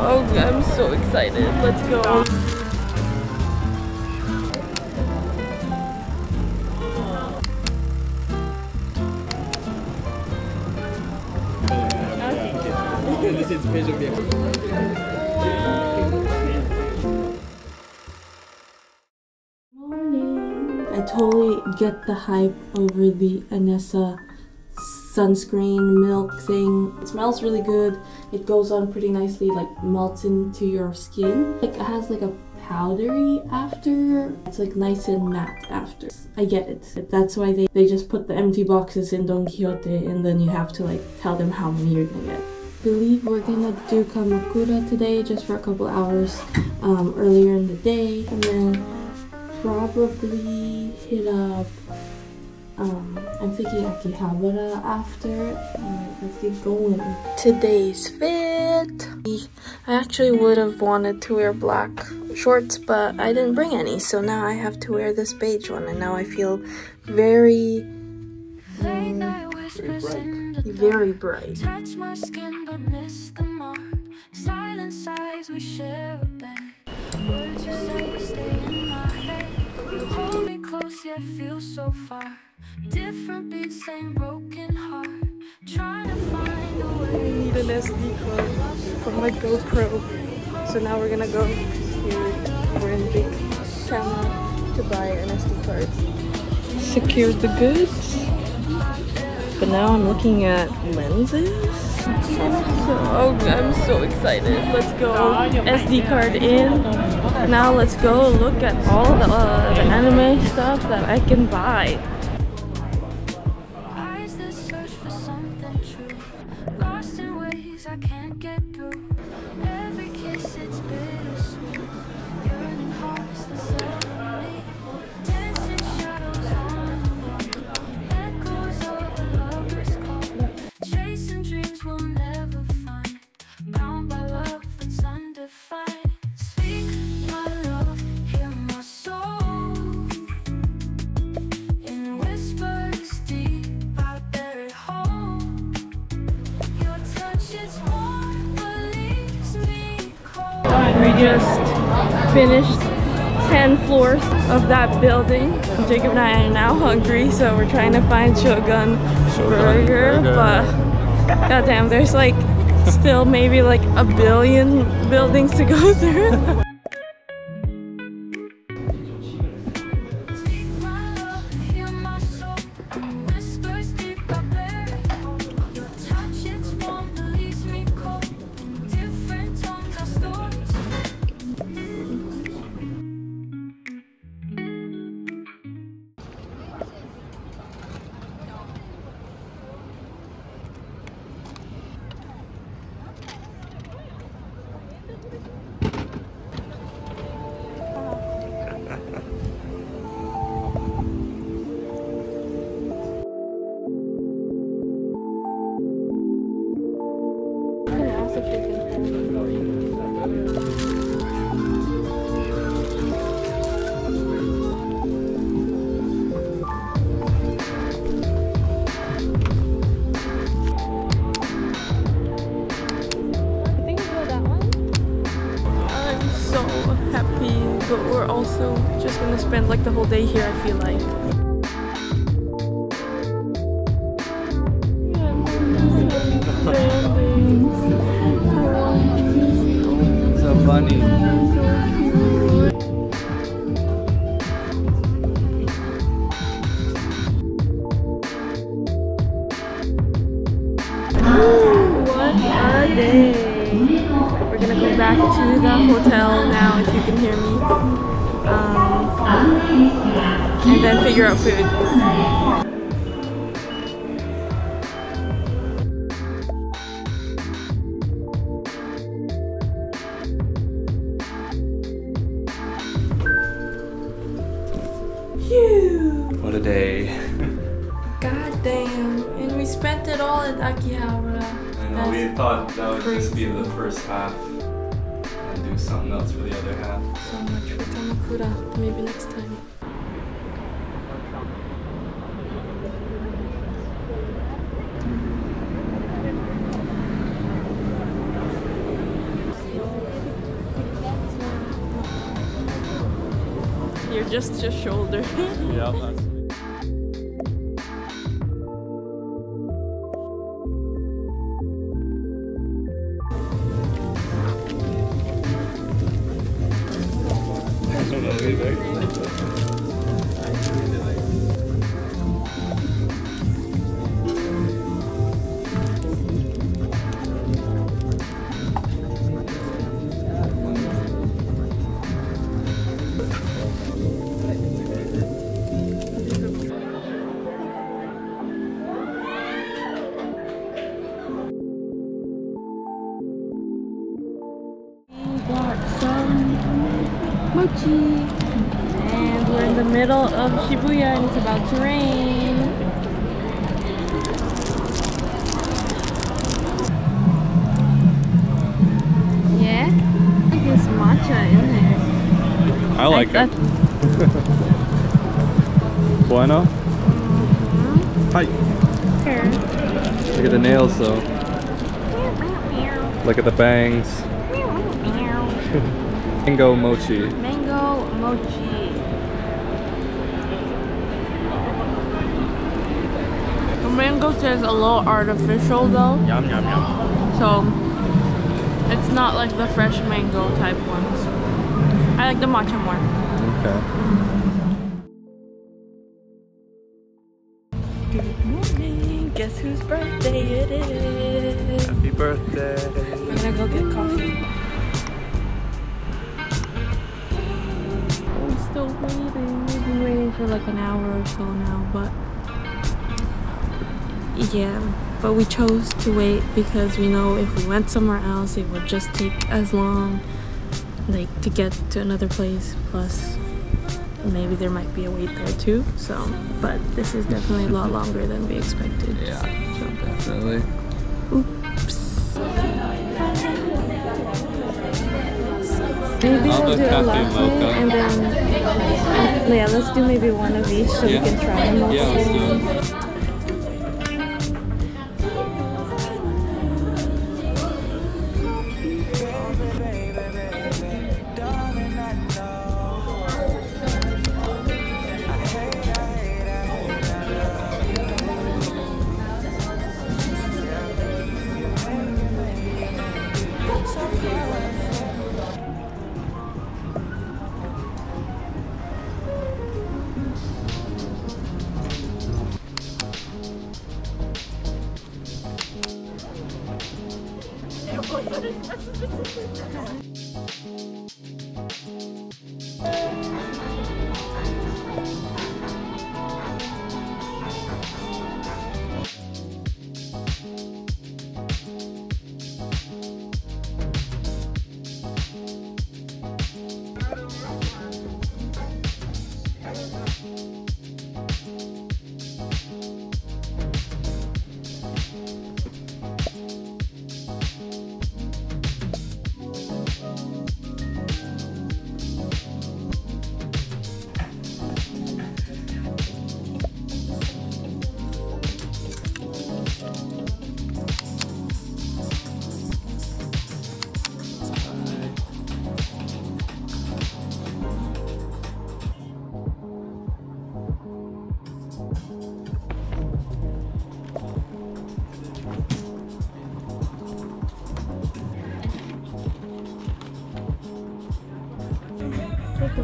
Oh, I'm so excited. Let's go. This is special Morning. I totally get the hype over the Anessa sunscreen milk thing. It smells really good. It goes on pretty nicely, like melts into your skin. Like it has like a powdery after. It's like nice and matte after. I get it. That's why they, they just put the empty boxes in Don Quijote and then you have to like tell them how many you're gonna get. believe we're gonna do Kamakura today just for a couple hours um, earlier in the day and then probably hit up um, I'm thinking Akihabara after. Alright, let's get going. Today's fit. I actually would have wanted to wear black shorts, but I didn't bring any, so now I have to wear this beige one, and now I feel very, um, very bright. Touch my skin, but close, yet feel so far. Different beats, same broken heart. Trying to find a way. We need an SD card for my GoPro. So now we're gonna go here. We're in Bic Camera to buy an SD card. Secured the goods. But now I'm looking at lenses. Oh, I'm so excited. Let's go SD card in. Now let's go look at all the, uh, the anime stuff that I can buy. Just finished 10 floors of that building. Jacob and I are now hungry, so we're trying to find Shogun, Burger, Burger. but goddamn, there's like still maybe like a billion buildings to go through. So happy, but we're also just gonna spend like the whole day here, I feel like. Funny. What a day! We're gonna go back to the hotel now, if you can hear me. Um, and then figure out food. at Akihabara. Uh, I know, we thought that would crazy. just be the first half and do something else for the other half. So much for Kamakura. Maybe next time. You're just your shoulder. yeah, mochi. And we're in the middle of Shibuya and it's about to rain. Yeah? Look, there's matcha in there. I like that. it. Bueno. Uh-huh. Hi. Here. Look at the nails though. Look at the bangs. Mango mochi. Mango mochi. The mango tastes a little artificial though. Yum yum yum. So it's not like the fresh mango type ones. I like the matcha more. Okay. Good morning. Guess whose birthday it is? Happy birthday. I'm gonna go get coffee. For like an hour or so now, but yeah. But we chose to wait because we know if we went somewhere else, it would just take as long, like to get to another place. Plus, maybe there might be a wait there too. So, but this is definitely a lot longer than we expected. Yeah, So, definitely. Oops. Maybe I'll we'll do a latte and then yeah, let's do maybe one of each so Yeah. we can try them all. Yeah, let's do it. Jacob's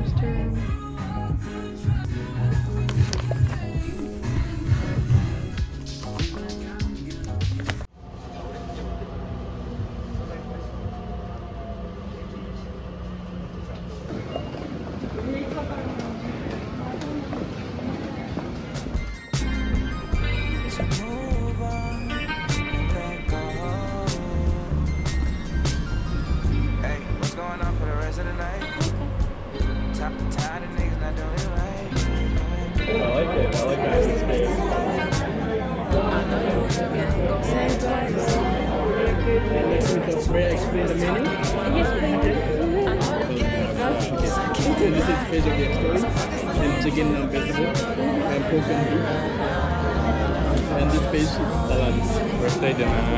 turn. Explain the meaning? So this is page of the story, and chicken and vegetable, and pork and beef. And this page is salad. Birthday dinner.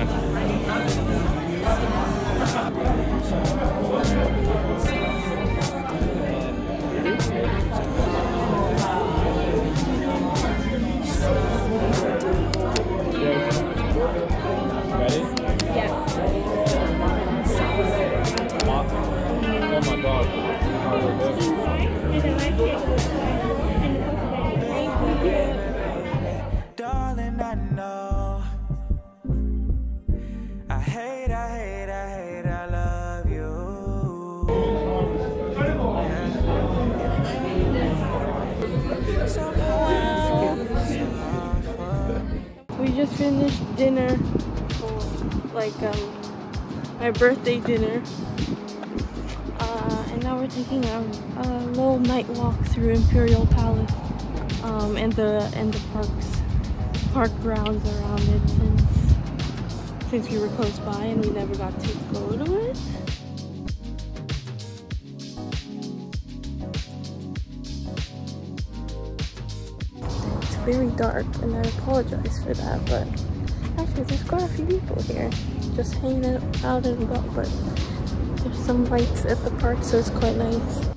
Finished dinner for like um my birthday dinner. Uh, and now we're taking a, a little night walk through Imperial Palace um, and the and the parks park grounds around it since since we were close by and we never got to go to it. Very dark and I apologize for that, but actually there's quite a few people here just hanging out and about, but there's some lights at the park so it's quite nice.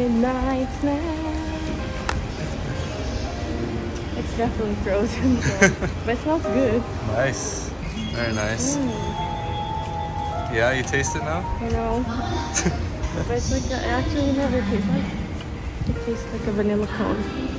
Midnight snack. It's definitely frozen, so, but it smells good. Nice. Very nice. Mm, Yeah, you taste it now? I know. but it's like a, actually never tastes like it tastes like a vanilla cone.